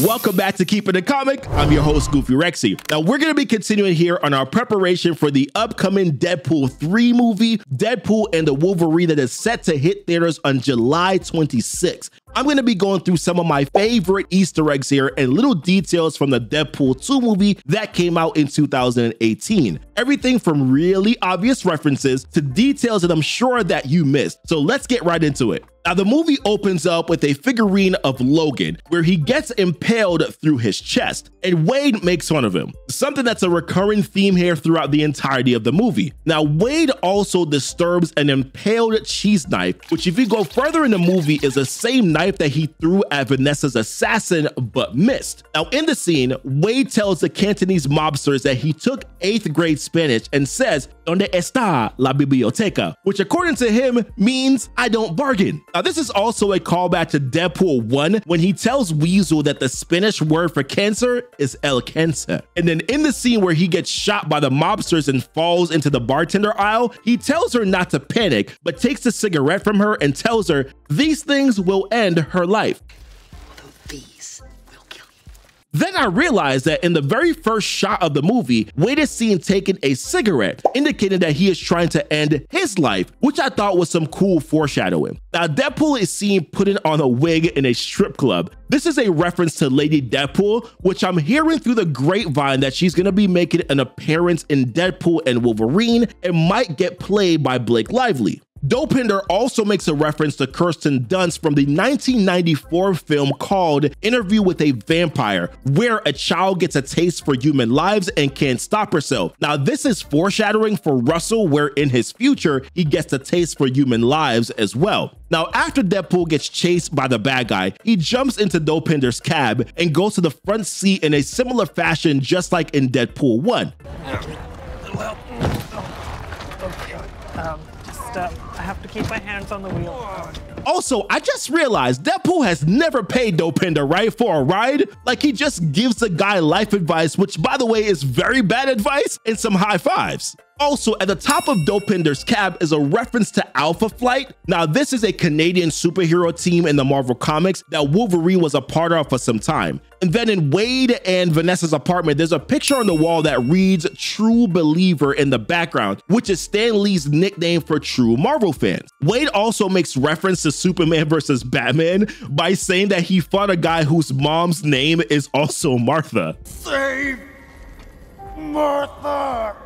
Welcome back to Keepin It Comic. I'm your host, GoofyRhexxi. Now, we're going to be continuing here on our preparation for the upcoming Deadpool 3 movie, Deadpool and the Wolverine, that is set to hit theaters on July 26. I'm going to be going through some of my favorite Easter eggs here and little details from the Deadpool 2 movie that came out in 2018. Everything from really obvious references to details that I'm sure that you missed. So let's get right into it. Now, the movie opens up with a figurine of Logan where he gets impaled through his chest, and Wade makes fun of him. Something that's a recurring theme here throughout the entirety of the movie. Now, Wade also disturbs an impaled cheese knife, which, if you go further in the movie, is the same knife that he threw at Vanessa's assassin but missed. Now, in the scene, Wade tells the Cantonese mobsters that he took eighth grade Spanish and says, Donde está la biblioteca? Which, according to him, means I don't bargain. Now, this is also a callback to Deadpool 1 when he tells Weasel that the Spanish word for cancer is el cancer. And then in the scene where he gets shot by the mobsters and falls into the bartender aisle, he tells her not to panic, but takes the cigarette from her and tells her these things will end her life. Then I realized that in the very first shot of the movie, Wade is seen taking a cigarette, indicating that he is trying to end his life, which I thought was some cool foreshadowing. Now, Deadpool is seen putting on a wig in a strip club. This is a reference to Lady Deadpool, which I'm hearing through the grapevine that she's to be making an appearance in Deadpool and Wolverine and might get played by Blake Lively. Dopinder also makes a reference to Kirsten Dunst from the 1994 film called Interview with a Vampire, where a child gets a taste for human lives and can't stop herself. Now, this is foreshadowing for Russell, where in his future, he gets a taste for human lives as well. Now, after Deadpool gets chased by the bad guy, he jumps into Dopinder's cab and goes to the front seat in a similar fashion, just like in Deadpool 1. Well, okay. Um, just, to keep my hands on the wheel. Also, I just realized Deadpool has never paid Dopinder, right, for a ride. Like he just gives the guy life advice, which by the way is very bad advice, and some high fives. Also, at the top of Dopinder's cab is a reference to Alpha Flight. Now, this is a Canadian superhero team in the Marvel Comics that Wolverine was a part of for some time. And then in Wade and Vanessa's apartment, there's a picture on the wall that reads True Believer in the background, which is Stan Lee's nickname for true Marvel fans. Wade also makes reference to Superman versus Batman by saying that he fought a guy whose mom's name is also Martha. Save Martha!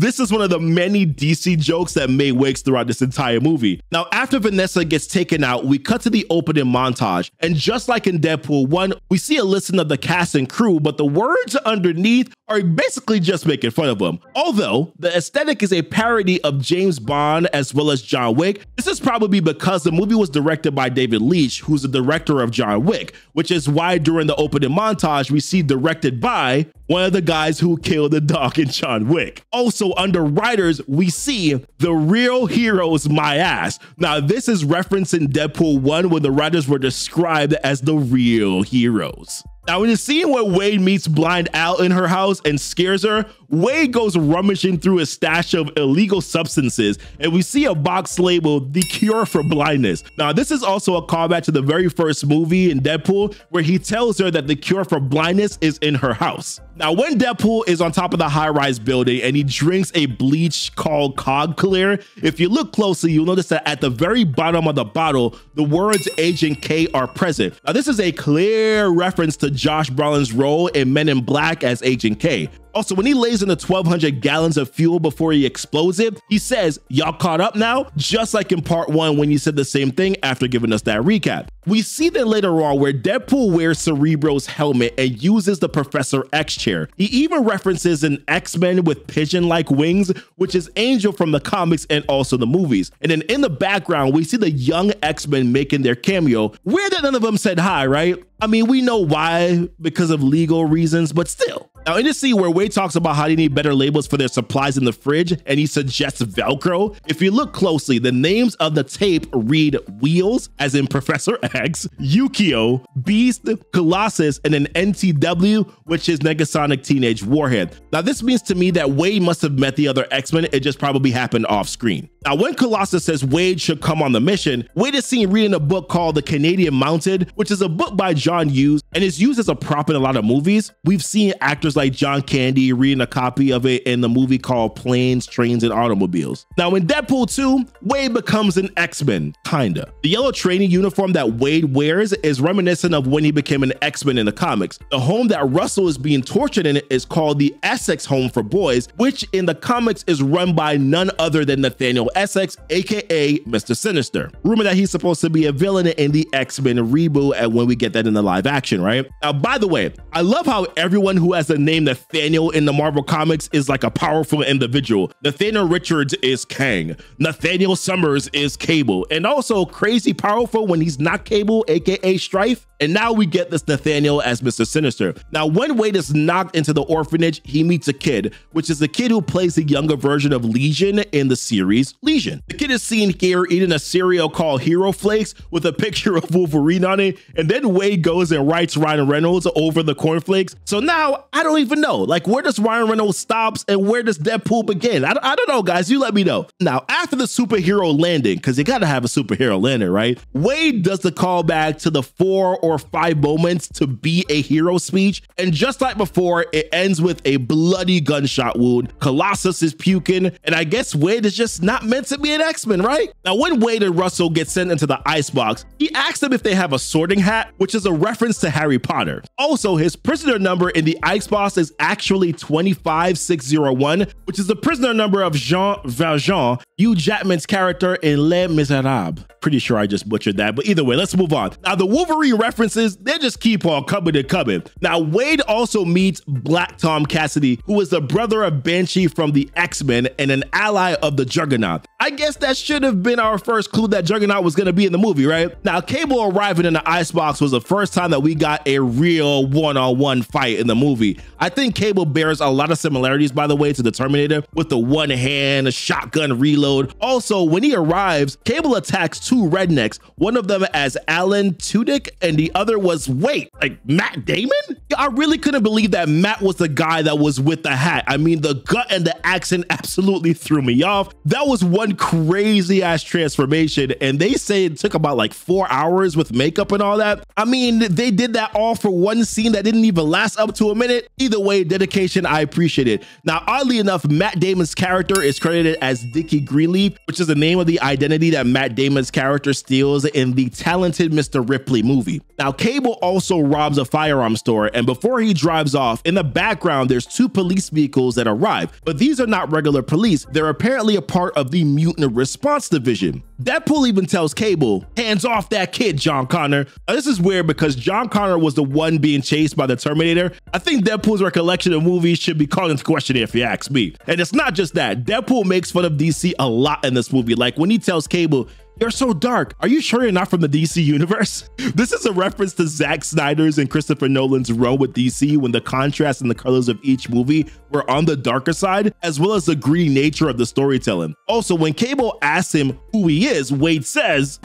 This is one of the many DC jokes that made wigs throughout this entire movie. Now, after Vanessa gets taken out, we cut to the opening montage. And just like in Deadpool 1, we see a listing of the cast and crew, but the words underneath are basically just making fun of them. Although the aesthetic is a parody of James Bond as well as John Wick, this is probably because the movie was directed by David Leitch, who's the director of John Wick, which is why during the opening montage, we see directed by one of the guys who killed the dog in John Wick. Also, under writers, we see the real heroes, my ass. Now, this is referencing Deadpool 1 when the writers were described as the real heroes. Now, in the scene where Wade meets Blind Al in her house and scares her, Wade goes rummaging through a stash of illegal substances, and we see a box labeled The Cure for Blindness. Now, this is also a callback to the very first movie in Deadpool, where he tells her that the cure for blindness is in her house. Now, when Deadpool is on top of the high rise building and he drinks a bleach called Cog Clear, if you look closely, you'll notice that at the very bottom of the bottle, the words Agent K are present. Now, this is a clear reference to Josh Brolin's role in Men in Black as Agent K. Also, when he lays in the 1200 gallons of fuel before he explodes it, he says, Y'all caught up now? Just like in part one when you said the same thing after giving us that recap. We see that later on where Deadpool wears Cerebro's helmet and uses the Professor X chair. He even references an X-Men with pigeon-like wings, which is Angel from the comics and also the movies. And then in the background, we see the young X-Men making their cameo. Weird that none of them said hi, right? I mean, we know why, because of legal reasons, but still. Now, in the scene where Wade talks about how they need better labels for their supplies in the fridge and he suggests Velcro, if you look closely, the names of the tape read Wheels, as in Professor X, Yukio, Beast, Colossus, and an NTW, which is Negasonic Teenage Warhead. Now, this means to me that Wade must have met the other X Men, it just probably happened off screen. Now, when Colossus says Wade should come on the mission, Wade is seen reading a book called The Canadian Mounted, which is a book by John Hughes and is used as a prop in a lot of movies. We've seen actors like John Candy reading a copy of it in the movie called Planes, Trains, and Automobiles. Now, in Deadpool 2, Wade becomes an X Men, kinda. The yellow training uniform that Wade wears is reminiscent of when he became an X Men in the comics. The home that Russell is being tortured in is called the Essex Home for Boys, which in the comics is run by none other than Nathaniel Essex, aka Mr. Sinister. Rumor that he's supposed to be a villain in the X Men reboot, and when we get that in the live action, right? Now, by the way, I love how everyone who has the name Nathaniel in the Marvel comics is like a powerful individual. Nathaniel Richards is Kang, Nathaniel Summers is Cable, and also crazy powerful when he's not Cable, aka Strife. And now we get this Nathaniel as Mr. Sinister. Now, when Wade is knocked into the orphanage, he meets a kid, which is the kid who plays the younger version of Legion in the series Legion. The kid is seen here eating a cereal called Hero Flakes with a picture of Wolverine on it. And then Wade goes and writes Ryan Reynolds over the cornflakes. So now I don't even know. Like, where does Ryan Reynolds stops and where does Deadpool begin? I, I don't know, guys. You let me know. Now, after the superhero landing, because you got to have a superhero landing, right? Wade does the callback to the four or five moments to be a hero speech. And just like before, it ends with a bloody gunshot wound. Colossus is puking, and I guess Wade is just not meant to be an X-Men, right? Now, when Wade and Russell get sent into the icebox, he asks them if they have a sorting hat, which is a reference to Harry Potter. Also, his prisoner number in the icebox is actually 25601, which is the prisoner number of Jean Valjean, Hugh Jackman's character in Les Miserables. Pretty sure I just butchered that, but either way, let's move on. Now, the Wolverine references, they just keep on coming and coming. Now, Wade also meets Black Tom Cassidy, who is the brother of Banshee from the X-Men and an ally of the Juggernaut. I guess that should have been our first clue that Juggernaut was going to be in the movie, right? Now, Cable arriving in the icebox was the first time that we got a real one-on-one fight in the movie. I think Cable bears a lot of similarities, by the way, to the Terminator with the one hand shotgun reload. Also, when he arrives, Cable attacks two rednecks, one of them as Alan Tudyk and the other was, wait, like Matt Damon? I really couldn't believe that Matt was the guy that was with the hat. I mean, the gut and the accent absolutely threw me off. That was one crazy ass transformation. And they say it took about like four hours with makeup and all that. I mean, they did that all for one scene that didn't even last up to a minute. Way, dedication, I appreciate it. Now, oddly enough, Matt Damon's character is credited as Dickie Greenleaf, which is the name of the identity that Matt Damon's character steals in the talented Mr. Ripley movie. Now, Cable also robs a firearm store, and before he drives off, in the background, there's two police vehicles that arrive, but these are not regular police. They're apparently a part of the Mutant Response Division. Deadpool even tells Cable, hands off that kid, John Connor. Now, this is weird because John Connor was the one being chased by the Terminator. I think Deadpool's recollection of movies should be called into question if you ask me. And it's not just that. Deadpool makes fun of DC a lot in this movie. Like when he tells Cable, you're so dark. Are you sure you're not from the DC universe? This is a reference to Zack Snyder's and Christopher Nolan's run with DC when the contrast and the colors of each movie were on the darker side, as well as the green nature of the storytelling. Also, when Cable asks him who he is, Wade says,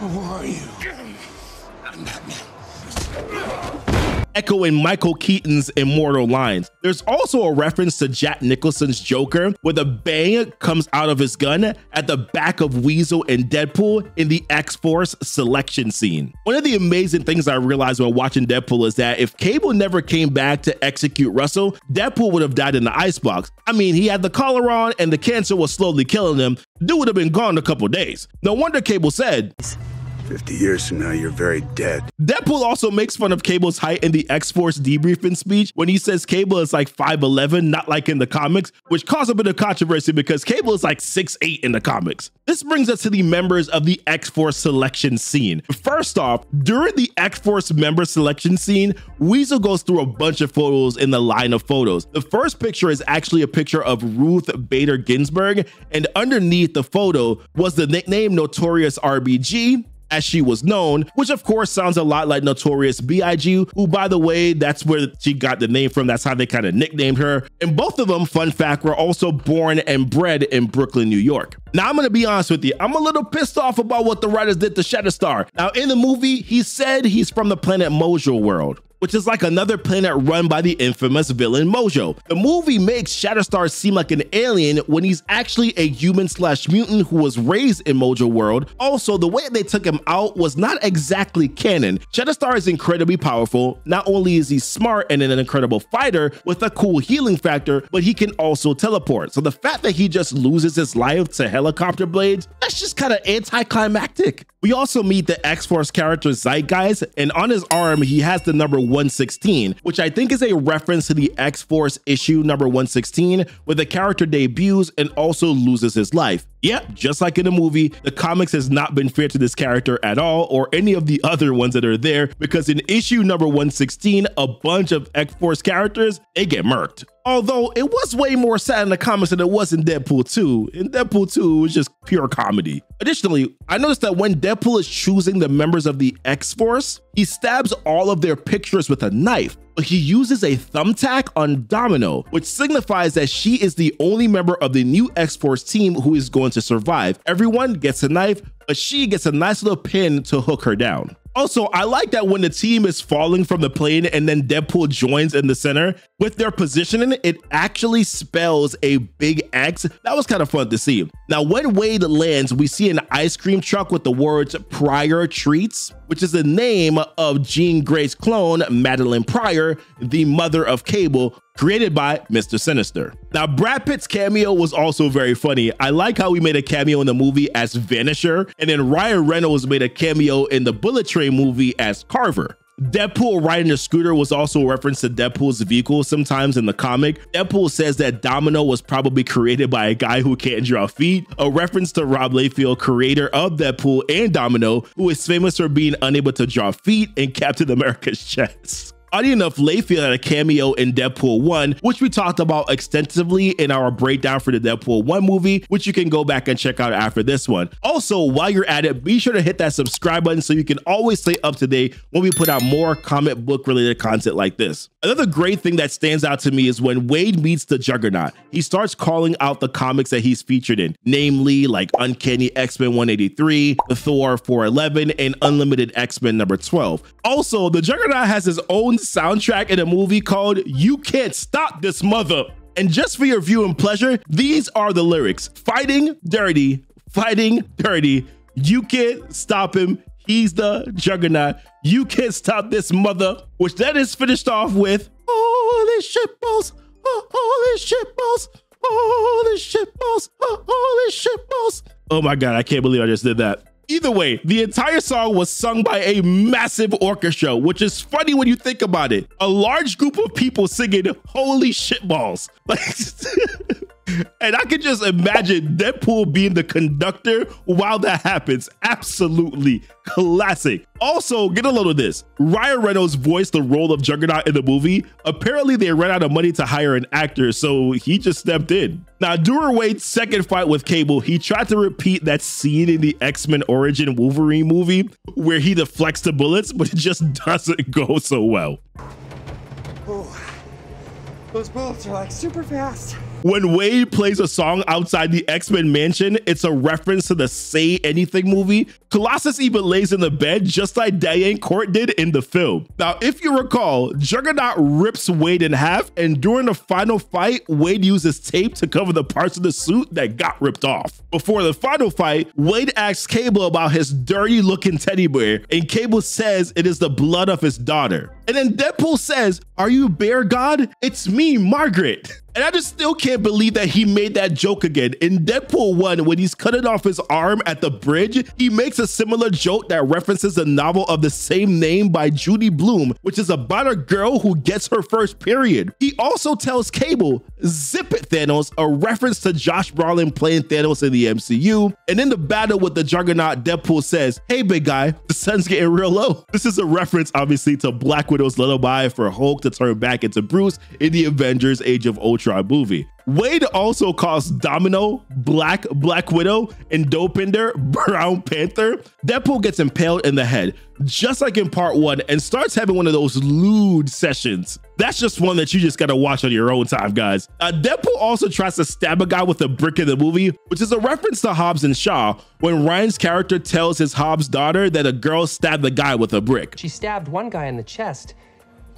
Who are you? Echoing Michael Keaton's immortal lines. There's also a reference to Jack Nicholson's Joker, where the bang comes out of his gun at the back of Weasel and Deadpool in the X-Force selection scene. One of the amazing things I realized when watching Deadpool is that if Cable never came back to execute Russell, Deadpool would have died in the icebox. I mean, he had the collar on and the cancer was slowly killing him. Dude would have been gone a couple days. No wonder Cable said, 50 years from now, you're very dead. Deadpool also makes fun of Cable's height in the X-Force debriefing speech when he says Cable is like 5'11", not like in the comics, which caused a bit of controversy because Cable is like 6'8 in the comics. This brings us to the members of the X-Force selection scene. First off, during the X-Force member selection scene, Weasel goes through a bunch of photos in the line of photos. The first picture is actually a picture of Ruth Bader Ginsburg, and underneath the photo was the nickname Notorious RBG, as she was known, which of course sounds a lot like Notorious B.I.G., who, by the way, that's where she got the name from. That's how they kind of nicknamed her. And both of them, fun fact, were also born and bred in Brooklyn, New York. Now, I'm going to be honest with you. I'm a little pissed off about what the writers did to Shatterstar. Now, in the movie, he said he's from the planet Mojo world which is like another planet run by the infamous villain Mojo. The movie makes Shatterstar seem like an alien when he's actually a human slash mutant who was raised in Mojo world. Also, the way they took him out was not exactly canon. Shatterstar is incredibly powerful. Not only is he smart and an incredible fighter with a cool healing factor, but he can also teleport. So the fact that he just loses his life to helicopter blades, that's just kind of anticlimactic. We also meet the X-Force character Zeitgeist, and on his arm, he has the number 116, which I think is a reference to the X-Force issue number 116, where the character debuts and also loses his life. Yep, just like in the movie, the comics has not been fair to this character at all, or any of the other ones that are there, because in issue number 116, a bunch of X-Force characters, they get murked. Although it was way more sad in the comics than it was in Deadpool 2. In Deadpool 2, it was just pure comedy. Additionally, I noticed that when Deadpool is choosing the members of the X-Force, he stabs all of their pictures with a knife, he uses a thumbtack on Domino, which signifies that she is the only member of the new X-Force team who is going to survive. Everyone gets a knife, but she gets a nice little pin to hook her down. Also, I like that when the team is falling from the plane and then Deadpool joins in the center, with their positioning, it actually spells a big X. That was kind of fun to see. Now, when Wade lands, we see an ice cream truck with the words Pryor Treats, which is the name of Jean Grey's clone, Madelyne Pryor, the mother of Cable, created by Mr. Sinister. Now, Brad Pitt's cameo was also very funny. I like how he made a cameo in the movie as Vanisher, and then Ryan Reynolds made a cameo in the Bullet Train movie as Carver. Deadpool riding a scooter was also a reference to Deadpool's vehicle sometimes in the comic. Deadpool says that Domino was probably created by a guy who can't draw feet, a reference to Rob Liefeld, creator of Deadpool and Domino, who is famous for being unable to draw feet in Captain America's chest. Oddly enough, Liefeld had a cameo in Deadpool 1, which we talked about extensively in our breakdown for the Deadpool 1 movie, which you can go back and check out after this one. Also, while you're at it, be sure to hit that subscribe button so you can always stay up to date when we put out more comic book related content like this. Another great thing that stands out to me is when Wade meets the Juggernaut, he starts calling out the comics that he's featured in, namely like Uncanny X-Men 183, Thor 411, and Unlimited X-Men number 12. Also, the Juggernaut has his own soundtrack in a movie called You Can't Stop This Mother. And just for your viewing pleasure, these are the lyrics Fighting dirty, fighting dirty. You can't stop him. He's the juggernaut. You can't stop this mother, which that is finished off with Holy shitballs, holy shitballs, holy shitballs, holy shitballs. Oh my God, I can't believe I just did that. Either way, the entire song was sung by a massive orchestra, which is funny when you think about it. A large group of people singing holy shitballs. Like And I can just imagine Deadpool being the conductor while that happens. Absolutely classic. Also, get a load of this. Ryan Reynolds voiced the role of Juggernaut in the movie. Apparently, they ran out of money to hire an actor, so he just stepped in. Now, during Wade's second fight with Cable, he tried to repeat that scene in the X-Men Origin Wolverine movie where he deflects the bullets, but it just doesn't go so well. Oh, those bullets are like super fast. When Wade plays a song outside the X-Men mansion, it's a reference to the Say Anything movie. Colossus even lays in the bed just like Diane Court did in the film. Now, if you recall, Juggernaut rips Wade in half, and during the final fight, Wade uses tape to cover the parts of the suit that got ripped off. Before the final fight, Wade asks Cable about his dirty looking teddy bear, and Cable says it is the blood of his daughter. And then Deadpool says, Are you Bear God? It's me, Margaret. And I just still can't believe that he made that joke again. In Deadpool 1, when he's cutting off his arm at the bridge, he makes a similar joke that references the novel of the same name by Judy Blume, which is about a girl who gets her first period. He also tells Cable, Zip it, Thanos, a reference to Josh Brolin playing Thanos in the MCU. And in the battle with the Juggernaut, Deadpool says, Hey, big guy, the sun's getting real low. This is a reference, obviously, to Black Widow's lullaby for Hulk to turn back into Bruce in the Avengers Age of Ultron movie. Wade also calls Domino, Black Black Widow, and Dopinder Brown Panther. Deadpool gets impaled in the head, just like in part one, and starts having one of those lewd sessions. That's just one that you just gotta watch on your own time, guys. Uh, Deadpool also tries to stab a guy with a brick in the movie, which is a reference to Hobbs and Shaw, when Ryan's character tells his Hobbs daughter that a girl stabbed the guy with a brick. She stabbed one guy in the chest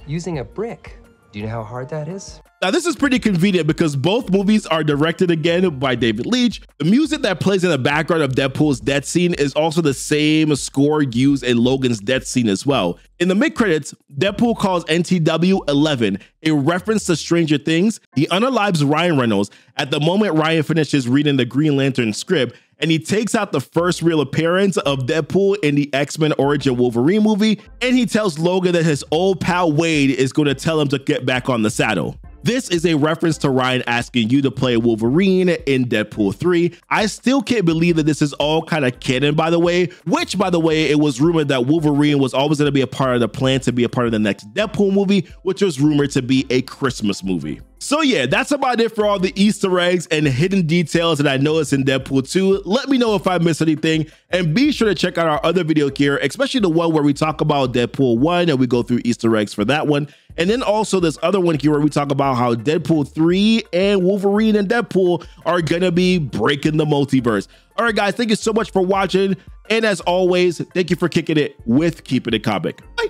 using a brick. Do you know how hard that is? Now, this is pretty convenient because both movies are directed again by David Leitch. The music that plays in the background of Deadpool's death scene is also the same score used in Logan's death scene as well. In the mid credits, Deadpool calls NTW 11 a reference to Stranger Things. He unalives Ryan Reynolds at the moment Ryan finishes reading the Green Lantern script and he takes out the first real appearance of Deadpool in the X-Men Origin Wolverine movie, and he tells Logan that his old pal Wade is going to tell him to get back on the saddle. This is a reference to Ryan asking you to play Wolverine in Deadpool 3. I still can't believe that this is all kind of canon, by the way, which, by the way, it was rumored that Wolverine was always going to be a part of the plan to be a part of the next Deadpool movie, which was rumored to be a Christmas movie. So yeah, that's about it for all the Easter eggs and hidden details that I noticed in Deadpool 2. Let me know if I missed anything and be sure to check out our other video here, especially the one where we talk about Deadpool 1 and we go through Easter eggs for that one. And then also this other one here where we talk about how Deadpool 3 and Wolverine and Deadpool are gonna be breaking the multiverse. All right, guys, thank you so much for watching. And as always, thank you for kicking it with Keepin It Comic. Bye.